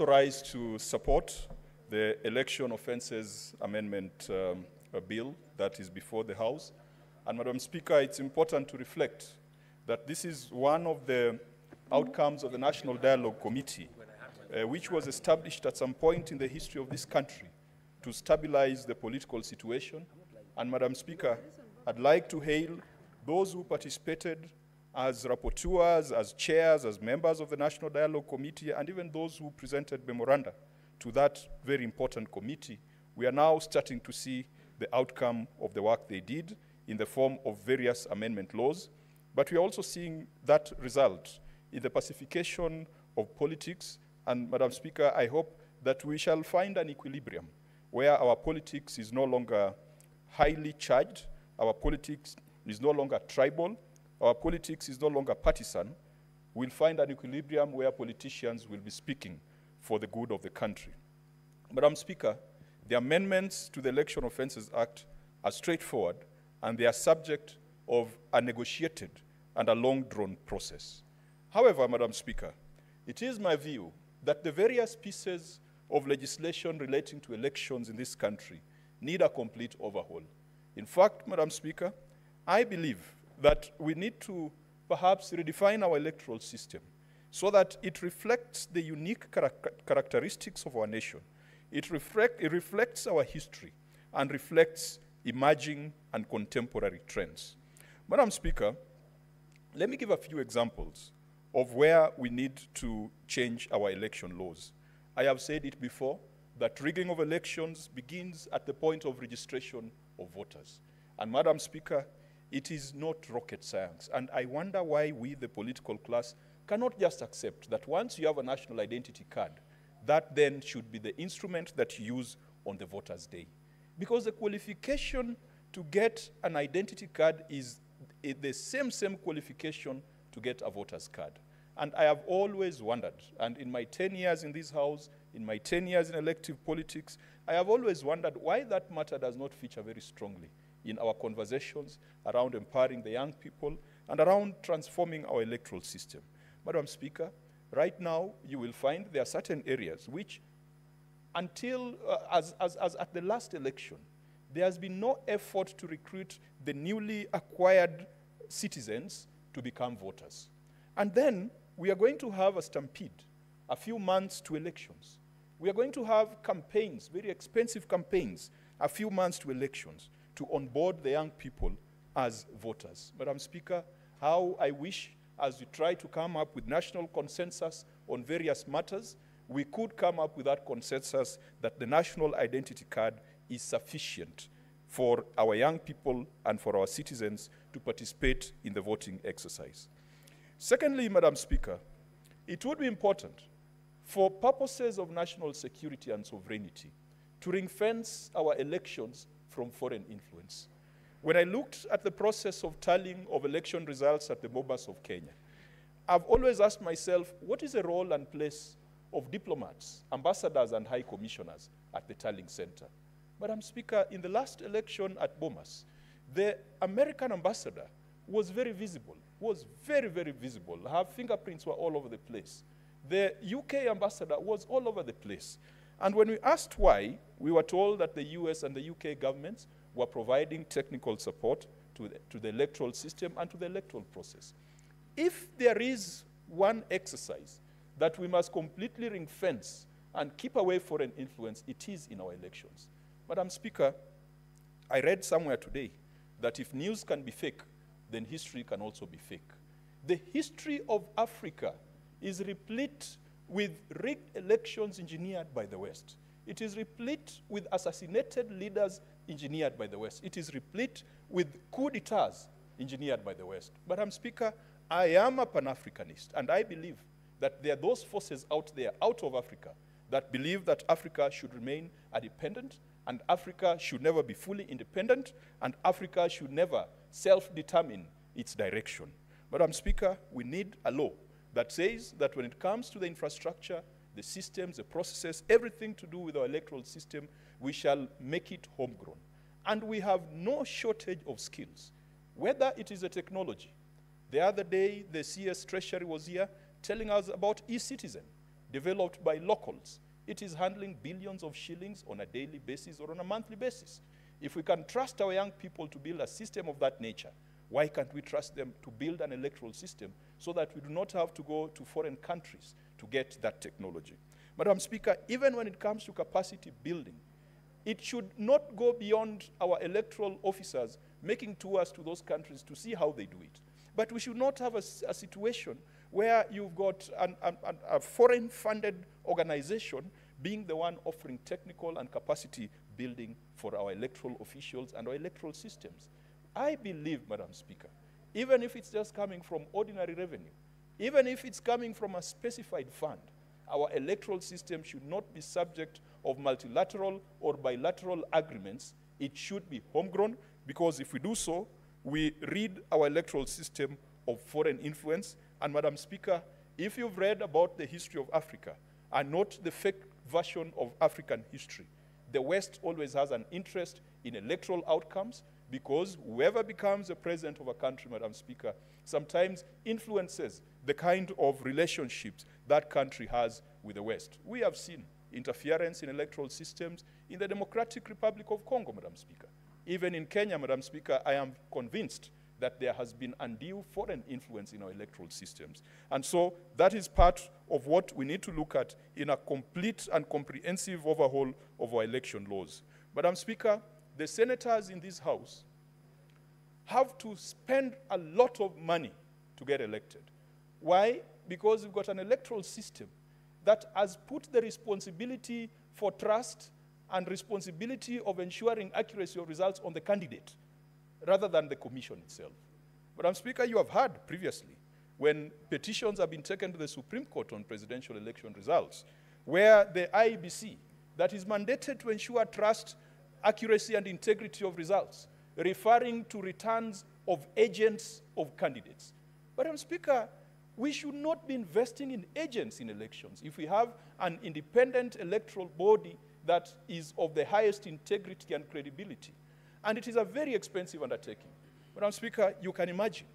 also rise to support the Election Offences Amendment um, Bill that is before the House. And Madam Speaker, it's important to reflect that this is one of the outcomes of the National Dialogue Committee, uh, which was established at some point in the history of this country to stabilize the political situation. And Madam Speaker, I'd like to hail those who participated as rapporteurs, as chairs, as members of the National Dialogue Committee, and even those who presented memoranda to that very important committee. We are now starting to see the outcome of the work they did in the form of various amendment laws, but we are also seeing that result in the pacification of politics. And Madam Speaker, I hope that we shall find an equilibrium where our politics is no longer highly charged, our politics is no longer tribal, our politics is no longer partisan. We'll find an equilibrium where politicians will be speaking for the good of the country. Madam Speaker, the amendments to the Election Offences Act are straightforward and they are subject of a negotiated and a long-drawn process. However, Madam Speaker, it is my view that the various pieces of legislation relating to elections in this country need a complete overhaul. In fact, Madam Speaker, I believe that we need to perhaps redefine our electoral system so that it reflects the unique char characteristics of our nation. It, reflect, it reflects our history and reflects emerging and contemporary trends. Madam Speaker, let me give a few examples of where we need to change our election laws. I have said it before that rigging of elections begins at the point of registration of voters. And Madam Speaker, it is not rocket science. And I wonder why we, the political class, cannot just accept that once you have a national identity card, that then should be the instrument that you use on the voter's day. Because the qualification to get an identity card is eh, the same, same qualification to get a voter's card. And I have always wondered, and in my 10 years in this house, in my 10 years in elective politics, I have always wondered why that matter does not feature very strongly in our conversations around empowering the young people and around transforming our electoral system. Madam Speaker, right now you will find there are certain areas which until, uh, as, as, as at the last election, there has been no effort to recruit the newly acquired citizens to become voters. And then we are going to have a stampede, a few months to elections. We are going to have campaigns, very expensive campaigns, a few months to elections to onboard the young people as voters. Madam Speaker, how I wish as we try to come up with national consensus on various matters, we could come up with that consensus that the national identity card is sufficient for our young people and for our citizens to participate in the voting exercise. Secondly, Madam Speaker, it would be important for purposes of national security and sovereignty to ring fence our elections from foreign influence. When I looked at the process of tallying of election results at the Bomas of Kenya, I've always asked myself, what is the role and place of diplomats, ambassadors, and high commissioners at the tallying center? Madam Speaker, in the last election at Bomas, the American ambassador was very visible, was very, very visible. Her fingerprints were all over the place. The UK ambassador was all over the place. And when we asked why, we were told that the US and the UK governments were providing technical support to the, to the electoral system and to the electoral process. If there is one exercise that we must completely ring fence and keep away foreign influence, it is in our elections. Madam Speaker, I read somewhere today that if news can be fake, then history can also be fake. The history of Africa is replete with rigged elections engineered by the West. It is replete with assassinated leaders engineered by the West. It is replete with coup d'etats engineered by the West. I'm Speaker, I am a Pan-Africanist, and I believe that there are those forces out there, out of Africa, that believe that Africa should remain a dependent, and Africa should never be fully independent, and Africa should never self-determine its direction. Madam Speaker, we need a law that says that when it comes to the infrastructure, the systems, the processes, everything to do with our electoral system, we shall make it homegrown. And we have no shortage of skills, whether it is a technology. The other day, the CS Treasury was here telling us about e-citizen. developed by locals. It is handling billions of shillings on a daily basis or on a monthly basis. If we can trust our young people to build a system of that nature, why can't we trust them to build an electoral system so that we do not have to go to foreign countries to get that technology? Madam Speaker, even when it comes to capacity building, it should not go beyond our electoral officers making tours to those countries to see how they do it. But we should not have a, a situation where you've got an, an, a foreign funded organization being the one offering technical and capacity building for our electoral officials and our electoral systems. I believe, Madam Speaker, even if it's just coming from ordinary revenue, even if it's coming from a specified fund, our electoral system should not be subject of multilateral or bilateral agreements. It should be homegrown because if we do so, we rid our electoral system of foreign influence. And Madam Speaker, if you've read about the history of Africa and not the fake version of African history, the West always has an interest in electoral outcomes because whoever becomes the president of a country, Madam Speaker, sometimes influences the kind of relationships that country has with the West. We have seen interference in electoral systems in the Democratic Republic of Congo, Madam Speaker. Even in Kenya, Madam Speaker, I am convinced that there has been undue foreign influence in our electoral systems. And so that is part of what we need to look at in a complete and comprehensive overhaul of our election laws. Madam Speaker, the senators in this House have to spend a lot of money to get elected. Why? Because we've got an electoral system that has put the responsibility for trust and responsibility of ensuring accuracy of results on the candidate rather than the commission itself. Madam Speaker, you have heard previously when petitions have been taken to the Supreme Court on presidential election results, where the IEBC, that is mandated to ensure trust, accuracy, and integrity of results, referring to returns of agents of candidates. Madam Speaker, we should not be investing in agents in elections. If we have an independent electoral body that is of the highest integrity and credibility, and it is a very expensive undertaking. Madam Speaker, you can imagine,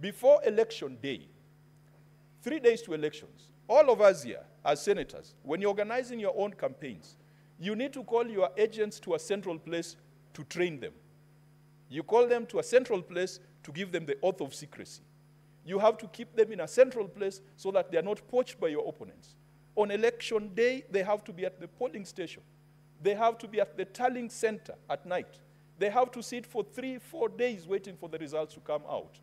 before election day, three days to elections, all of us here as senators, when you're organizing your own campaigns, you need to call your agents to a central place to train them. You call them to a central place to give them the oath of secrecy. You have to keep them in a central place so that they are not poached by your opponents. On election day, they have to be at the polling station. They have to be at the tallying center at night. They have to sit for three, four days waiting for the results to come out.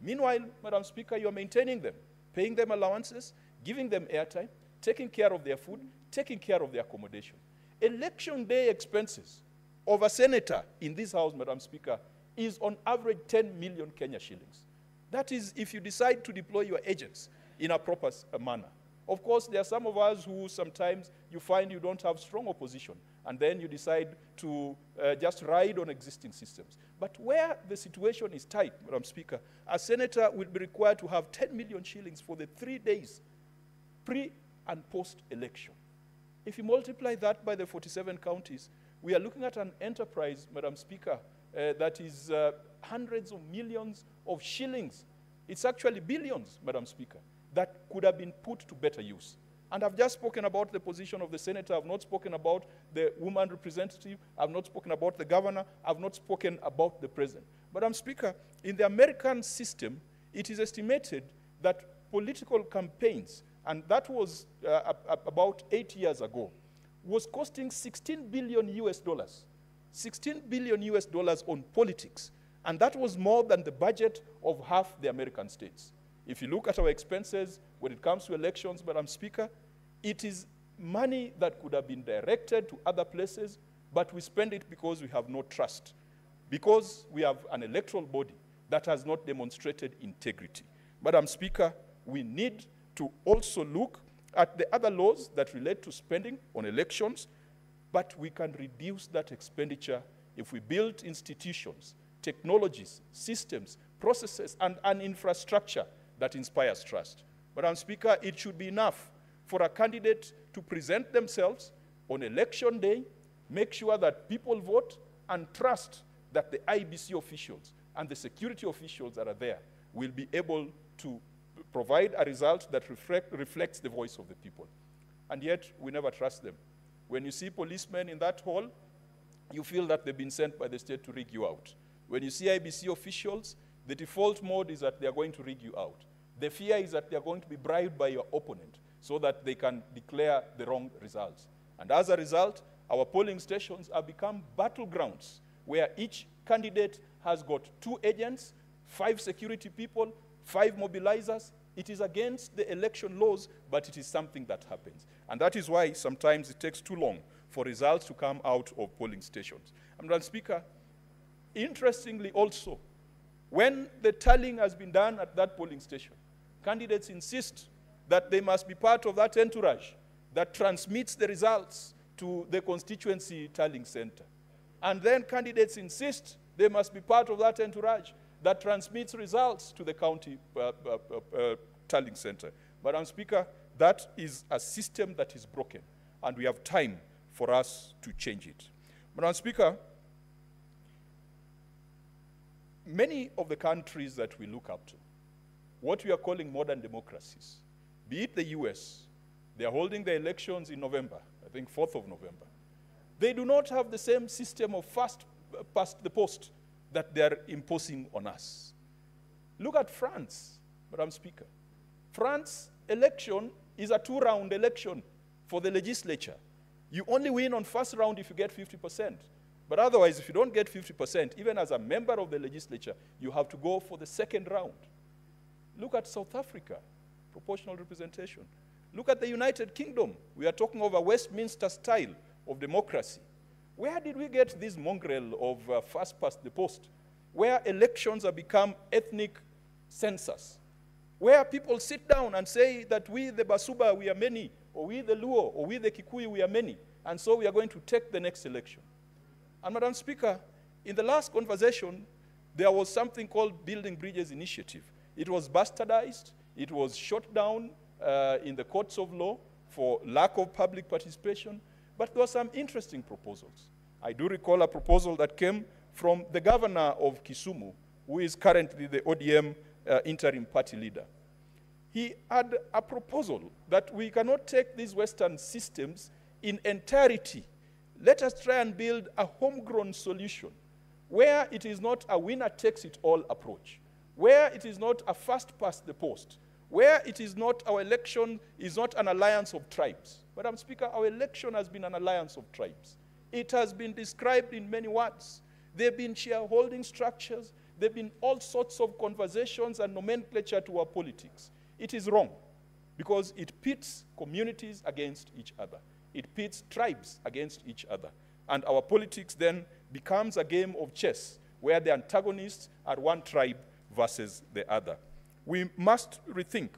Meanwhile, Madam Speaker, you are maintaining them, paying them allowances, giving them airtime, taking care of their food, taking care of their accommodation. Election day expenses of a senator in this House, Madam Speaker, is on average 10 million Kenya shillings. That is if you decide to deploy your agents in a proper manner. Of course, there are some of us who sometimes you find you don't have strong opposition, and then you decide to uh, just ride on existing systems. But where the situation is tight, Madam Speaker, a senator will be required to have 10 million shillings for the three days pre and post election. If you multiply that by the 47 counties, we are looking at an enterprise, Madam Speaker, uh, that is uh, hundreds of millions of shillings. It's actually billions, Madam Speaker that could have been put to better use. And I've just spoken about the position of the senator. I've not spoken about the woman representative. I've not spoken about the governor. I've not spoken about the president. Madam Speaker, in the American system, it is estimated that political campaigns, and that was uh, about eight years ago, was costing 16 billion US dollars. 16 billion US dollars on politics. And that was more than the budget of half the American states. If you look at our expenses when it comes to elections, Madam Speaker, it is money that could have been directed to other places, but we spend it because we have no trust, because we have an electoral body that has not demonstrated integrity. Madam Speaker, we need to also look at the other laws that relate to spending on elections, but we can reduce that expenditure if we build institutions, technologies, systems, processes, and an infrastructure that inspires trust. Madam Speaker, it should be enough for a candidate to present themselves on election day, make sure that people vote, and trust that the IBC officials and the security officials that are there will be able to provide a result that reflect, reflects the voice of the people. And yet, we never trust them. When you see policemen in that hall, you feel that they've been sent by the state to rig you out. When you see IBC officials, the default mode is that they are going to rig you out. The fear is that they are going to be bribed by your opponent so that they can declare the wrong results. And as a result, our polling stations have become battlegrounds where each candidate has got two agents, five security people, five mobilizers. It is against the election laws, but it is something that happens. And that is why sometimes it takes too long for results to come out of polling stations. Madam Speaker, interestingly also, when the tallying has been done at that polling station, candidates insist that they must be part of that entourage that transmits the results to the constituency tallying center. And then candidates insist they must be part of that entourage that transmits results to the county uh, uh, uh, uh tallying center. Madam Speaker, that is a system that is broken, and we have time for us to change it. Madam Speaker, many of the countries that we look up to, what we are calling modern democracies, be it the US, they are holding the elections in November, I think 4th of November. They do not have the same system of fast past the post that they are imposing on us. Look at France, Madam Speaker. France election is a two-round election for the legislature. You only win on first round if you get 50%. But otherwise, if you don't get 50%, even as a member of the legislature, you have to go for the second round. Look at South Africa, proportional representation. Look at the United Kingdom. We are talking of a Westminster style of democracy. Where did we get this mongrel of uh, first past the post? Where elections have become ethnic census. Where people sit down and say that we, the Basuba, we are many, or we, the Luo, or we, the Kikuyu, we are many, and so we are going to take the next election. And Madam Speaker, in the last conversation, there was something called Building Bridges Initiative. It was bastardized, it was shot down uh, in the courts of law for lack of public participation, but there were some interesting proposals. I do recall a proposal that came from the governor of Kisumu, who is currently the ODM uh, interim party leader. He had a proposal that we cannot take these Western systems in entirety. Let us try and build a homegrown solution where it is not a winner takes it all approach, where it is not a fast past the post, where it is not our election is not an alliance of tribes. Madam Speaker, our election has been an alliance of tribes. It has been described in many words. There have been shareholding structures. There have been all sorts of conversations and nomenclature to our politics. It is wrong because it pits communities against each other. It pits tribes against each other. And our politics then becomes a game of chess where the antagonists are one tribe versus the other. We must rethink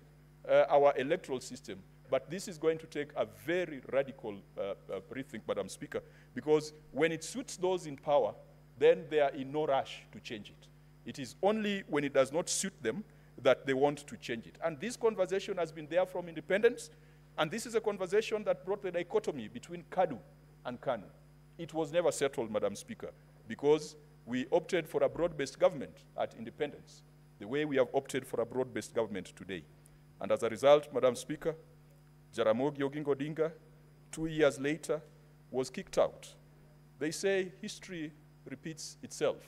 uh, our electoral system, but this is going to take a very radical uh, uh, rethink, Madam Speaker, because when it suits those in power, then they are in no rush to change it. It is only when it does not suit them that they want to change it. And this conversation has been there from independence, and this is a conversation that brought the dichotomy between KADU and KANU. It was never settled, Madam Speaker, because we opted for a broad-based government at independence the way we have opted for a broad-based government today. And as a result, Madam Speaker, Jaramogi Oginga Odinga, two years later, was kicked out. They say history repeats itself.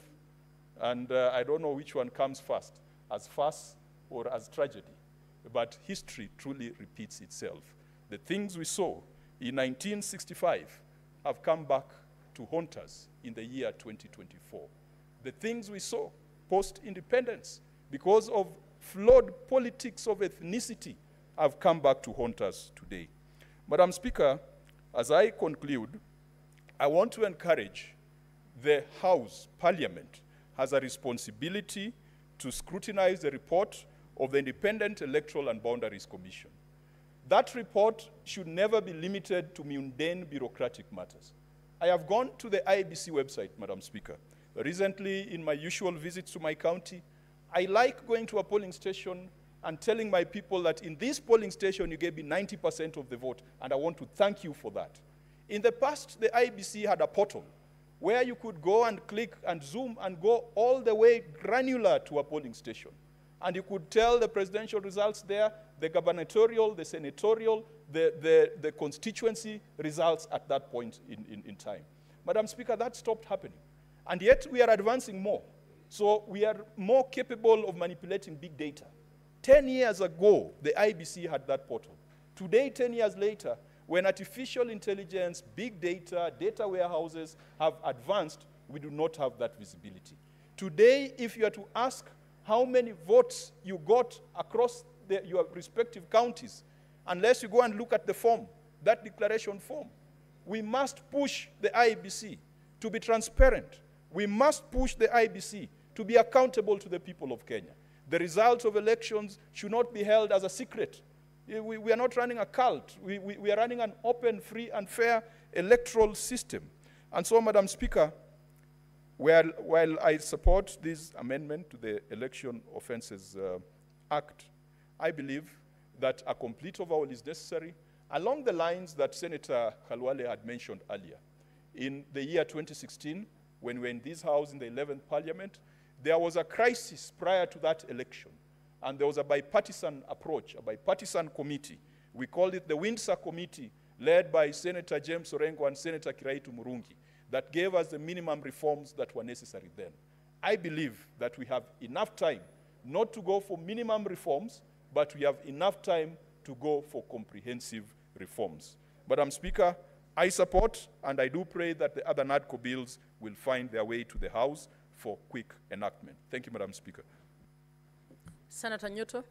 And uh, I don't know which one comes first, as farce or as tragedy. But history truly repeats itself. The things we saw in 1965 have come back to haunt us in the year 2024. The things we saw post-independence because of flawed politics of ethnicity have come back to haunt us today. Madam Speaker, as I conclude, I want to encourage the House, Parliament, has a responsibility to scrutinize the report of the Independent Electoral and Boundaries Commission. That report should never be limited to mundane bureaucratic matters. I have gone to the IBC website, Madam Speaker. Recently, in my usual visits to my county, I like going to a polling station and telling my people that in this polling station you gave me 90% of the vote, and I want to thank you for that. In the past, the IBC had a portal where you could go and click and zoom and go all the way granular to a polling station. And you could tell the presidential results there, the gubernatorial, the senatorial, the, the, the constituency results at that point in, in, in time. Madam Speaker, that stopped happening. And yet we are advancing more. So we are more capable of manipulating big data. 10 years ago, the IBC had that portal. Today, 10 years later, when artificial intelligence, big data, data warehouses have advanced, we do not have that visibility. Today, if you are to ask how many votes you got across the, your respective counties, unless you go and look at the form, that declaration form, we must push the IBC to be transparent. We must push the IBC to be accountable to the people of Kenya. The results of elections should not be held as a secret. We, we are not running a cult. We, we, we are running an open, free, and fair electoral system. And so, Madam Speaker, while, while I support this amendment to the Election Offences uh, Act, I believe that a complete overhaul is necessary along the lines that Senator Khalwale had mentioned earlier. In the year 2016, when we were in this house in the 11th Parliament, there was a crisis prior to that election, and there was a bipartisan approach, a bipartisan committee. We called it the Windsor Committee, led by Senator James Orengo and Senator Kiraitu Murungi, that gave us the minimum reforms that were necessary then. I believe that we have enough time not to go for minimum reforms, but we have enough time to go for comprehensive reforms. Madam Speaker, I support and I do pray that the other NADCO bills will find their way to the House for quick enactment. Thank you, Madam Speaker. Senator Nyutu.